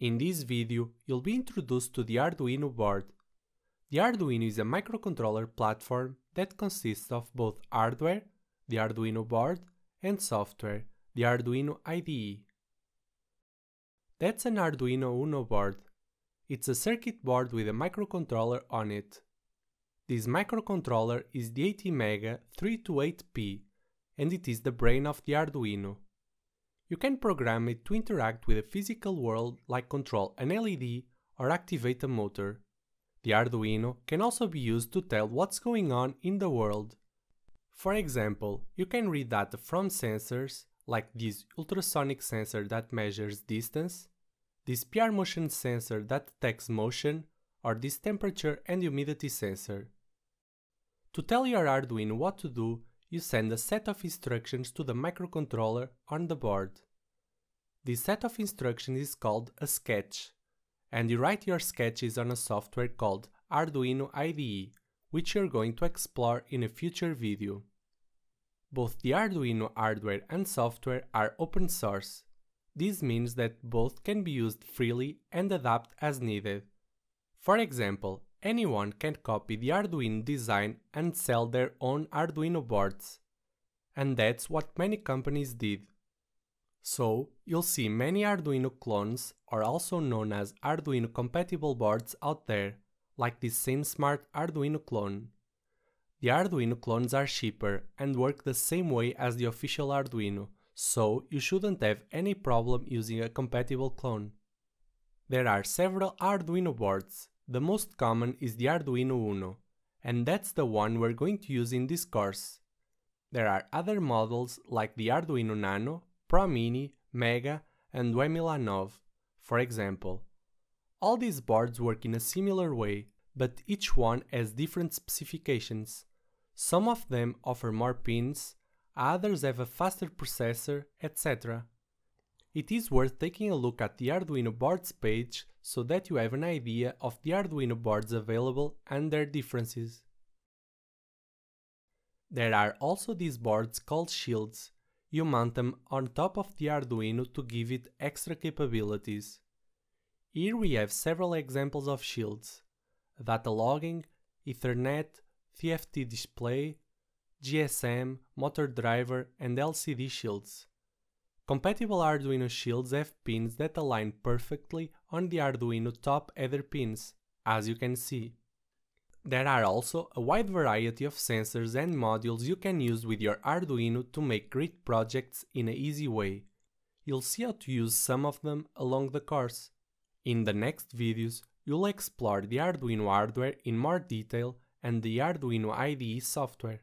In this video, you'll be introduced to the Arduino board. The Arduino is a microcontroller platform that consists of both hardware, the Arduino board, and software, the Arduino IDE. That's an Arduino Uno board. It's a circuit board with a microcontroller on it. This microcontroller is the ATmega 328P and it is the brain of the Arduino. You can program it to interact with a physical world like control an LED or activate a motor. The Arduino can also be used to tell what's going on in the world. For example, you can read data from sensors like this ultrasonic sensor that measures distance, this PIR motion sensor that detects motion, or this temperature and humidity sensor. To tell your Arduino what to do, you send a set of instructions to the microcontroller on the board. This set of instructions is called a sketch, and you write your sketches on a software called Arduino IDE, which you're going to explore in a future video. Both the Arduino hardware and software are open source. This means that both can be used freely and adapt as needed. For example, anyone can copy the Arduino design and sell their own Arduino boards. And that's what many companies did. So, you'll see many Arduino clones, or also known as Arduino compatible boards out there, like this SainSmart Arduino clone. The Arduino clones are cheaper and work the same way as the official Arduino, so you shouldn't have any problem using a compatible clone. There are several Arduino boards, the most common is the Arduino Uno, and that's the one we're going to use in this course. There are other models like the Arduino Nano, Pro Mini, Mega, and Duemilanove, for example. All these boards work in a similar way, but each one has different specifications. Some of them offer more pins, others have a faster processor, etc. It is worth taking a look at the Arduino boards page so that you have an idea of the Arduino boards available and their differences. There are also these boards called shields. You mount them on top of the Arduino to give it extra capabilities. Here we have several examples of shields. Data logging, Ethernet, TFT display, GSM, motor driver and LCD shields. Compatible Arduino shields have pins that align perfectly on the Arduino top header pins, as you can see. There are also a wide variety of sensors and modules you can use with your Arduino to make great projects in a easy way. You'll see how to use some of them along the course. In the next videos, you'll explore the Arduino hardware in more detail and the Arduino IDE software.